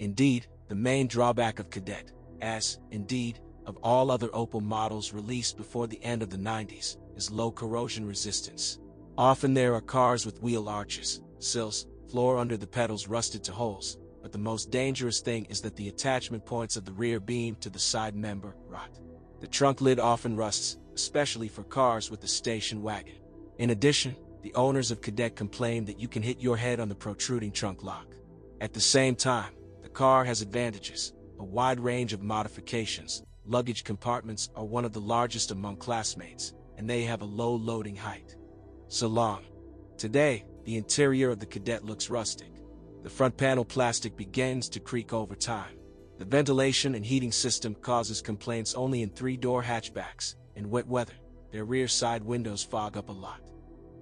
Indeed, the main drawback of Kadett, as, indeed, of all other Opel models released before the end of the 90s, is low corrosion resistance. Often there are cars with wheel arches, sills, floor under the pedals rusted to holes, but the most dangerous thing is that the attachment points of the rear beam to the side member rot. The trunk lid often rusts, especially for cars with a station wagon. In addition, the owners of Kadett complain that you can hit your head on the protruding trunk lock. At the same time, the car has advantages, a wide range of modifications. Luggage compartments are one of the largest among classmates, and they have a low loading height. So long. Today, the interior of the Kadett looks rustic. The front panel plastic begins to creak over time. The ventilation and heating system causes complaints only in three-door hatchbacks. In wet weather, their rear side windows fog up a lot.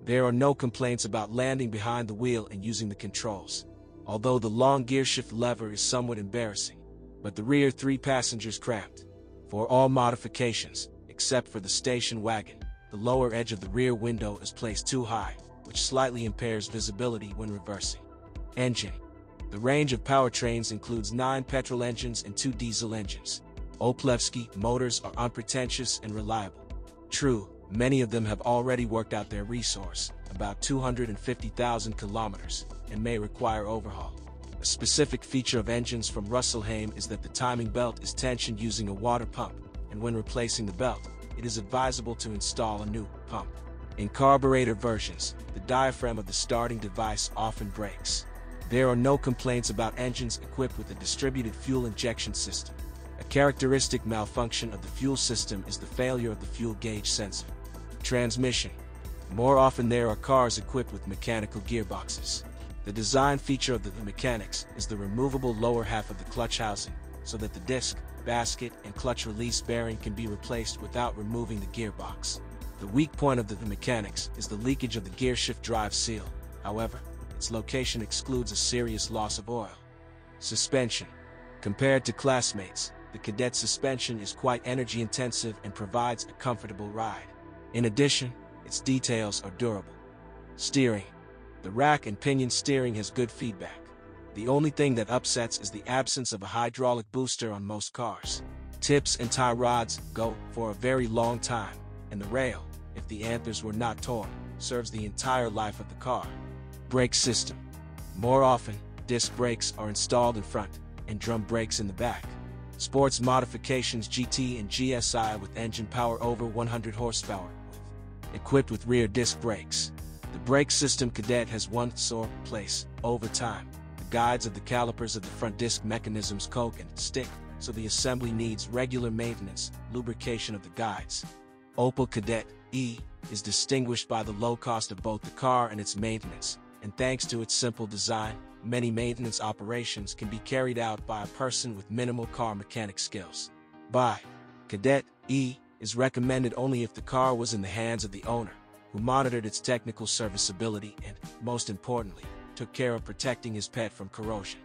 There are no complaints about landing behind the wheel and using the controls, although the long gear shift lever is somewhat embarrassing. But the rear three passengers cramped. For all modifications, except for the station wagon, the lower edge of the rear window is placed too high, which slightly impairs visibility when reversing. Engine. The range of powertrains includes nine petrol engines and two diesel engines. Oplevsky motors are unpretentious and reliable. True, many of them have already worked out their resource, about 250,000 kilometers, and may require overhaul. A specific feature of engines from Rüsselsheim is that the timing belt is tensioned using a water pump, and when replacing the belt, it is advisable to install a new pump. In carburetor versions, the diaphragm of the starting device often breaks. There are no complaints about engines equipped with a distributed fuel injection system. A characteristic malfunction of the fuel system is the failure of the fuel gauge sensor. Transmission. More often there are cars equipped with mechanical gearboxes. The design feature of the mechanics is the removable lower half of the clutch housing, so that the disc, basket, and clutch release bearing can be replaced without removing the gearbox. The weak point of the mechanics is the leakage of the gearshift drive seal. However, its location excludes a serious loss of oil. Suspension. Compared to classmates, the Kadett suspension is quite energy intensive and provides a comfortable ride. In addition, its details are durable. Steering. The rack and pinion steering has good feedback. The only thing that upsets is the absence of a hydraulic booster on most cars. Tips and tie rods go for a very long time, and the rail, if the anthers were not torn, serves the entire life of the car. Brake system. More often, disc brakes are installed in front and drum brakes in the back. Sports modifications GT and GSI with engine power over 100 horsepower, equipped with rear disc brakes. The brake system Kadett has one sore place over time. The guides of the calipers of the front disc mechanisms coke and stick, so the assembly needs regular maintenance, lubrication of the guides. Opel Kadett E is distinguished by the low cost of both the car and its maintenance and thanks to its simple design, many maintenance operations can be carried out by a person with minimal car mechanic skills. Buy Kadett E is recommended only if the car was in the hands of the owner, who monitored its technical serviceability and, most importantly, took care of protecting his pet from corrosion.